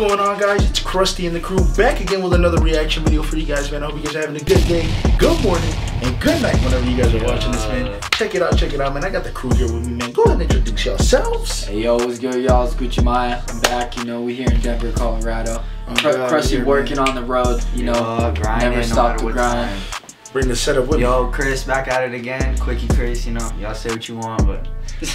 Yo, what's going on, guys? It's Krusty and the crew back again with another reaction video for you guys, man. I hope you guys are having a good day, good morning, and good night whenever you guys are watching this, man. Check it out, check it out, man. I got the crew here with me, man. Go ahead and introduce yourselves. Hey yo, what's good, y'all? It's Gucci Maya. I'm back. You know, we here in Denver, Colorado. Oh, Cr- God, Krusty here, working on the road. You know, Yo, grinding, never stop matter to grind. time. Bring the setup with me. Yo, Chris, back at it again. Quickie Chris, you know, y'all say what you want, but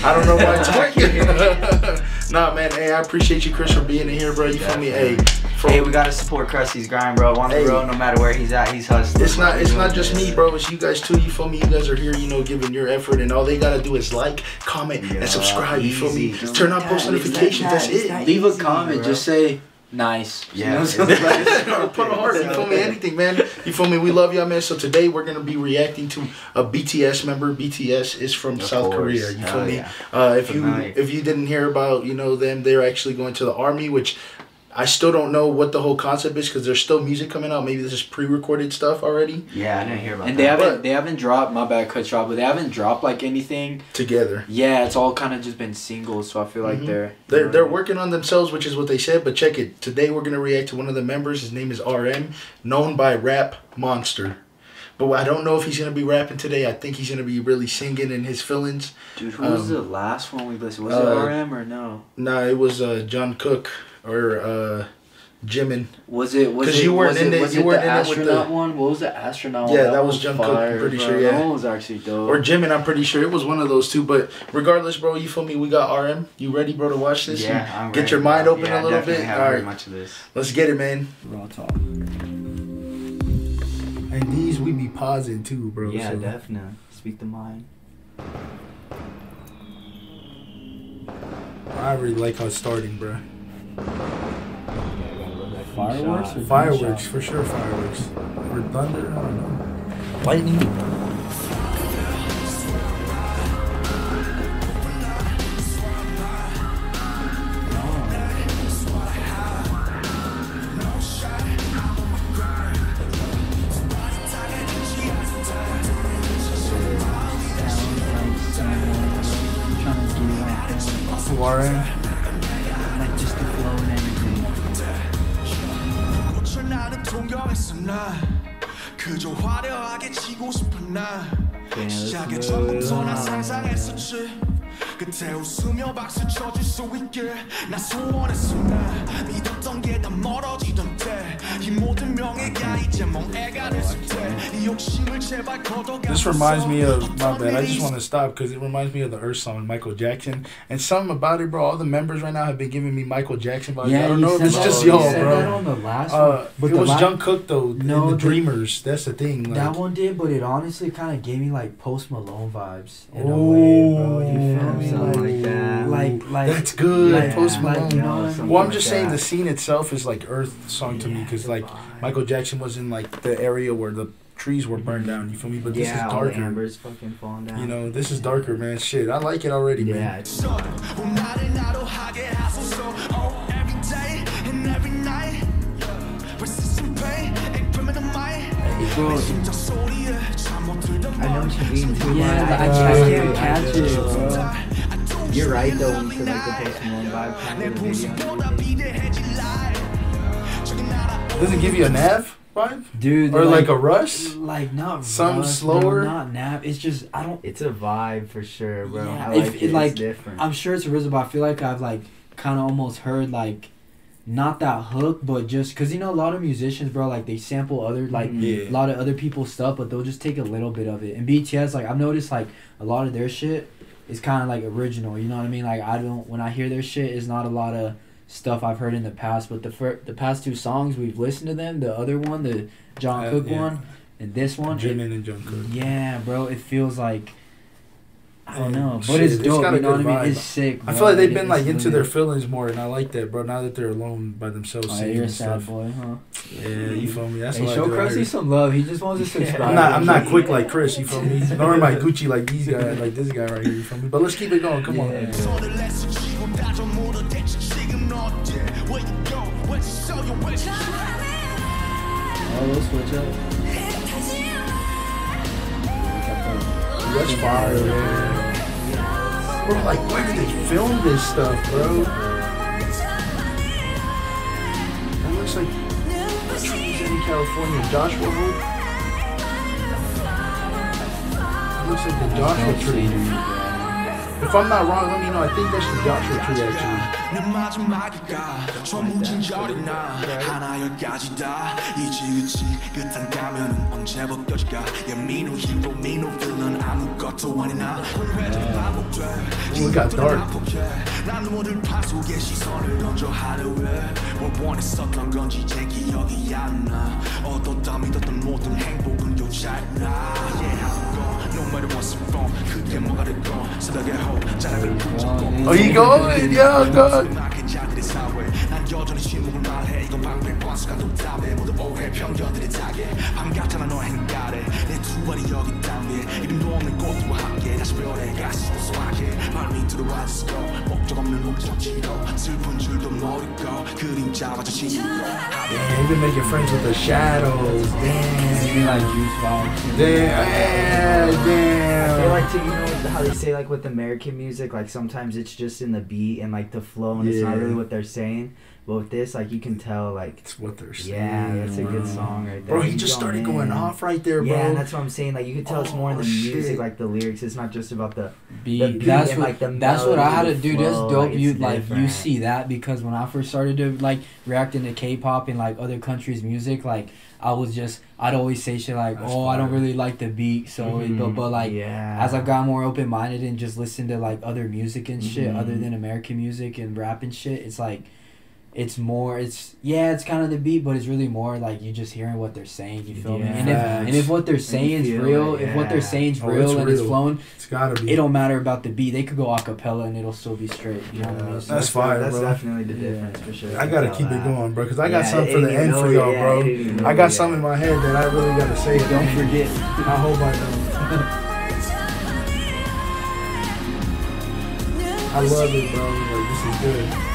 I don't know why it's working. nah, man. Hey, I appreciate you, Chris, for being in here, bro. You feel me? Hey, for, hey, we gotta support Krusty's grind, bro. On the Hey. road, no matter where he's at, he's hustling. It's not it's not just this. me, bro. It's you guys too. You feel me? You guys are here, you know, giving your effort, and all they gotta do is like, comment, Yeah, and subscribe. You feel me? Turn on post notifications. like That's that. It. that Leave a comment. bro. Just say nice. You Yeah. know, something like put a heart. You feel me? Anything, man. You feel me? We love y'all, man. So today we're gonna be reacting to a BTS member. BTS is from Of South course. Korea. You feel Hell me? yeah. Uh, if you if you didn't hear about you know them, they're actually going to the army, which. I still don't know what the whole concept is because there's still music coming out. Maybe this is pre-recorded stuff already Yeah, I didn't hear about And they haven't But- they haven't dropped my bad cut shop, but they haven't dropped like anything. together. Yeah, it's all kind of just been singles, so I feel like Mhm. they're They're they're working on themselves, which is what they said. But check it. Today we're gonna react to one of the members. His name is RM, known by Rap Monster. But I don't know if he's gonna be rapping today. I think he's gonna be really singing in his feelings. Dude, who was Um, the last one we listened? Was uh, it RM or no? Nah, it was uh, Jungkook or uh, Jimin. Was it was 'Cause it you weren't was in it, it- was you it weren't the in it with the- astronaut one? What was the astronaut Yeah, one? that was Jungkook, I'm pretty bro. sure, yeah. That one was actually dope. Or Jimin, I'm pretty sure it was one of those two. But regardless, bro, you feel me? We got RM. You ready, bro, to watch this? Yeah, I'm Get ready, your mind bro. open Yeah, a little bit. Haven't All heard right, much of this. let's get it, man. Raw talk. And these we be pausing too, bro. Yeah, so- definitely. Speak the mind. I really like how it's starting, bro. Fireworks or Fireworks, for sure, fireworks. Or thunder, I don't know. Lightning. 동경했어 나 그저 화려하게 지고 싶은 나 시작의 전부터 난 상상했었지. 그때 웃으며 박수 쳐줄 수 있길 난 소원했어 나 믿었 던 게 다 멀어지던 때 이 모든 명예가 이제 멍해가 됐을 때이 욕심을 제발 걷어가 This reminds me of my bad. I just want to stop because it reminds me of the Earth song, Michael Jackson, and something about it, bro. All the members right now have been giving me Michael Jackson vibes. I don't know if it's just you y'all, said bro. that on the last Uh, one. But it the was la- Jungkook though. No, No, the the- Dreamers. That's the thing. Like, That one did, but it honestly kind of gave me like Post Malone vibes in a Oh, way, bro. You feel me? Something Like, like that. like, like That's good. like, Post like, Malone. you know what I mean? well, I'm like just saying that. the scene itself itself is like earth song yeah, to me because like vibe. Michael Jackson was in like the area where the trees were burned down. You feel me? But this yeah, is darker. Amber's fucking falling down. You know, this is darker, man. Shit, I like it already, yeah, man. It's Gross. I know what you mean too. Yeah, but I, I can't catch it, bro. You're right though when you said like the vibe. Does it give you a NAV vibe? Dude, or like, a rush? Like not some rush, slower, no, not NAV. It's just I don't. It's a vibe for sure, bro. Yeah, I like if, it, like, it's different. I'm sure it's original, but I feel like I've like kind of almost heard like not that hook, but just because you know a lot of musicians, bro, like they sample other mm-hmm. like yeah. a lot of other people's stuff, but they'll just take a little bit of it. And BTS, like I've noticed, like a lot of their shit, is kind of like original. You know what I mean? Like I don't when I hear their shit, it's not a lot of stuff I've heard in the past. But the fir- the past two songs we've listened to them, the other one, the John Uh, Cook yeah. one, and this one, it- Jimin and Jungkook. yeah, bro, it feels like. I don't know, but shit, it's dope. It's you know what I mean? It's sick. Bro. I feel like they've been like into their feelings more, and I like that, bro. Now that they're alone by themselves, oh, you're a sad stuff. boy, huh? Yeah, you feel me? That's hey, show Krusty some love. He just wants us to subscribe. I'm not, I'm not quick like Chris. You feel me? Nor am I Gucci like these guys, like this guy right here. You feel me? But let's keep it going. Come yeah. on. Man. Oh, we'll switch up. That's fire, man. Bro, like, where did they film this stuff, bro? looks like trees in California. Joshua Road. Looks like the Joshua tree. If I'm not wrong, let me know. I think that's the Joshua tree actually. 내 마지막일까? 전무진 절이 나. 하나 열까지 다. 이지그치 끝한 가면은 언제 벗겨질까? hero me no villain 아무것도 아니나. 회전이 반복돼. Got dark. 난 눈물을 파 속에 시선을 던져 하루에. 뭘 원했었던 건지 이제 기억이 안나. 얻었다 믿었던 모든 행복은 요자나. Yeah 이거 왜냐가 난 여전히 말해. 이건 방백 그게. 뭐가 됐건 쓰다게. 하고. 자락을 붙잡고 아, 예. 예, 예, 그림자와 자신이고. Even make your friends with the shadows, damn Maybe like Damn. juice vibes. Damn. I feel like too, you know how they say like with American music, like sometimes it's just in the beat and like the flow, and it's not really what they're saying. But with this, like you can tell, like it's what they're saying. yeah, that's a good song right there. Bro, he He's just started in. going off right there, bro. Yeah, that's what I'm saying. Like you can tell it's more in the Oh, music, like the lyrics. It's not just about the Beat. The beat that's and, what like, the that's what I had to do. the That's dope. like, you it's like you see that because when I first started to like reacting to K-pop and like other countries' music, like I was just I'd always say shit like, That's "Oh, I don't really like the beat." So, it- but, but like yeah. as I've got more open minded and just listen to like other music and shit Mhm. other than American music and rap and shit, it's like it's more it's yeah, it's kind of the beat, but it's really more like you just hearing what they're saying, you feel me? Yeah. And if and if what they're saying is real, it, if what they're saying is Oh, real it's and it's flowing, It's gotta be. it don't matter about the beat. They could go a cappella and it'll still be straight. You know what I mean? So That's fire, That's bro. definitely the Yeah. difference for sure. I gotta Tell keep it going, bro, because I got Yeah, something for the end even for y'all, yet. bro. It I got yet. something in my head that I really gotta say. don't forget. I hope I don't. I love it, bro. Like this is good.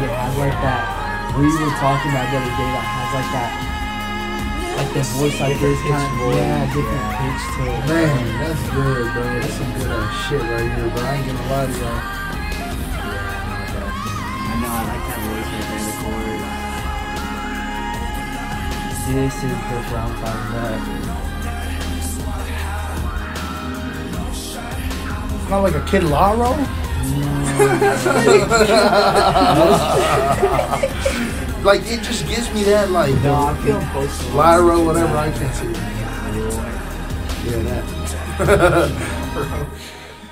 songs where like it has like that. We were talking about the other day that has like that, like the voice like this kind of yeah, different pitch to it. Man, that's good, bro. That's some good ass shit right here, bro. I ain't gonna lie to y'all. I know. I like that voice right there. The chorus. This is the brown talking It's not like a Kid LAROI. like it just gives me that like No, I feel to whatever. I can't see. Yeah, that.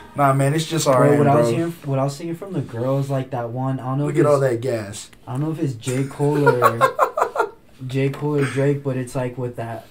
nah, man, it's just Bro, alright, what I was bro. hearing, what I was seeing from the girls, like that one. I don't know. Look if at all that gas. I don't know if it's J Cole or J Cole or Drake, but it's like with that.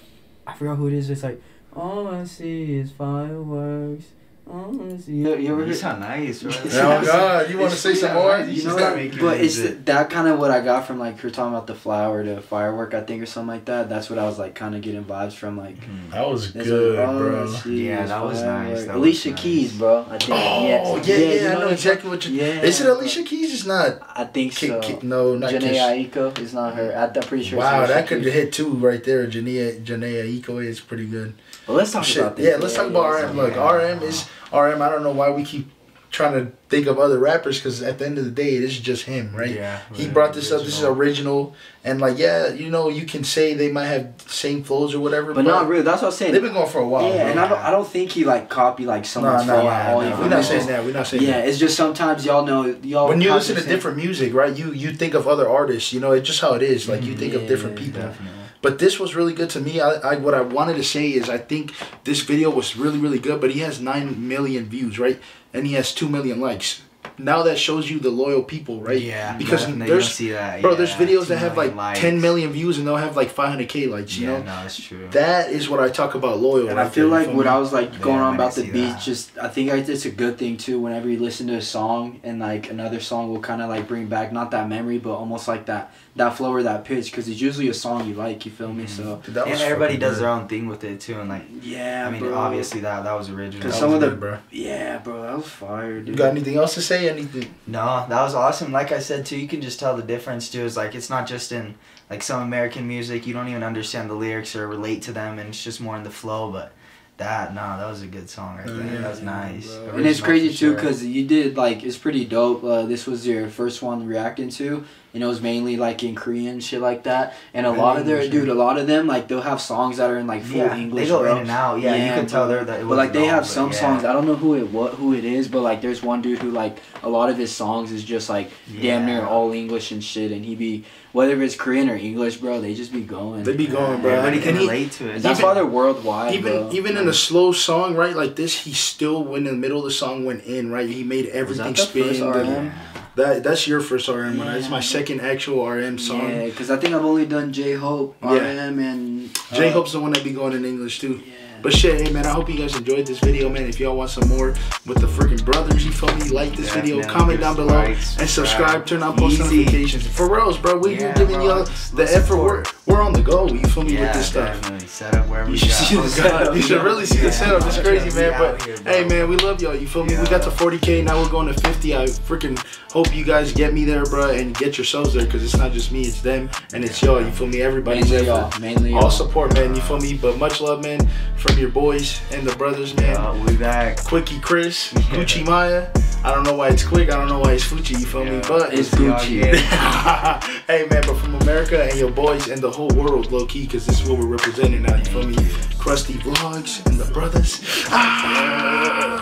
I forgot who it is. It's like all I see is fireworks. All I. You, you ever You heard? sound nice, bro. Oh God, you want to say some more? You You know should that, start making but it's music. that kind of what I got from like you're talking about the flower to firework, I think, or something like that. That's what I was like kind of getting vibes from, like. Mm. That was that's good, what- oh, bro. see, Yeah, it's that was nice, firework. that Alicia was nice. Keys, bro. I think. Oh yes. yeah, yeah, you I know exactly what you. Yeah. Is it Alicia Keys? It's not. I think Ki- so. Ki- no, not Jhené Aiko is not her. I'm pretty sure. Wow, Alicia that could Keys. hit two right there. Jhené Jhené Aiko is pretty good. Well, let's talk Shit, about this. yeah, let's talk about RM. Look. RM is RM. I don't know why we keep trying to think of other rappers because at the end of the day, it is just him, right? Yeah. He brought this up. This is original, and like, yeah, you know, you can say they might have same flows or whatever, But not really. That's what I'm saying. They've been going for a while. yeah, bro. and I don't, I don't think he like copy like no, someone's no, flow no, at all. no, you We're not saying that. We're not saying Yeah, that. it's just sometimes y'all know y'all. When you listen to different music, right? You you think of other artists. You know, it's just how it is. Like you think of different people. definitely. But this was really good to me. I, I what I wanted to say is I think this video was really really good. But he has nine million views, right? And he has two million likes. now that shows you the loyal people, right? Yeah, Because definitely there's- see that. Bro, yeah, there's videos that have like likes. 10 million views and they'll have like 500k likes, you Yeah, know? no, it's true. That is what I talk about loyal. And right I feel there, like what me? I was like going Yeah, on about the see beats, that. just I think like, it's a good thing too. Whenever you listen to a song and like another song will kind of like bring back not that memory, but almost like that that flow or that pitch, because it's usually a song you like. You feel me? Mhm. So Dude, that and everybody does good. their own thing with it too, and like yeah, I mean, bro. obviously that that was original. Because That some was of the good, bro. yeah, bro, that was fire, You dude. got anything else to say? Anything? No, that was awesome. Like I said too, you can just tell the difference too. Is like it's not just in like some American music. You don't even understand the lyrics or relate to them, and it's just more in the flow. But that, no, that was a good song right there. yeah, that was nice. bro. and it's crazy for too sure. because you did like it's pretty dope. Uh, this was your first one reacting to, and it was mainly like in Korean shit like that. And a And lot of their English, dude, a lot of them like they'll have songs that are in like full yeah, English. they go bro. in and out. Yeah, you can tell they're that. It But like they all, have some yeah. songs. I don't know who it what who it is, but like there's one dude who like a lot of his songs is just like damn near all English and shit, and he be whether it's Korean or English, bro. They just be going. They be going, bro. Everybody can And he- relate to it. That's Even- why they're worldwide. even bro. even in a slow song, right, like this, he still when in the middle of the song went in, right. He made everything the spin. first the- RM? That that's your first RM. one. It's my second actual RM song. Yeah, because I think I've only done J Hope, Yeah. RM, and J uh, Hope's the one that be going in English too. Yeah. But shit, hey man, I hope you guys enjoyed this video, man. If y'all want some more with the freaking brothers, you feel me? Like this video, Definitely. comment down below, Like, and subscribe. subscribe. Turn on post Easy. notifications. For reals, bro, we Yeah, giving y'all the let's effort. We're, on the go. You feel me yeah, with this stuff? definitely. Set up wherever You we should see the setup. You should really see the Yeah, setup. It's crazy, man. But here, hey, man, we love y'all. You feel me? We got to 40k. Now we're going to 50. I freaking hope you guys get me there, bro, and get yourselves there because it's not just me, it's them, and it's y'all. You feel me? Everybody's mainly y'all, mainly All support, man. You uh, feel me? But much love, man, from your boys and the brothers, man. Yeah, we back. Quickie Chris, Gucci Maya. I don't know why it's quick. I don't know why it's Gucci. You feel me? But It's Gucci. hey man, but from America and your boys and the whole world, low key, because this is what we're representing now. You feel me? Krusty Vlogs and the brothers. Ah!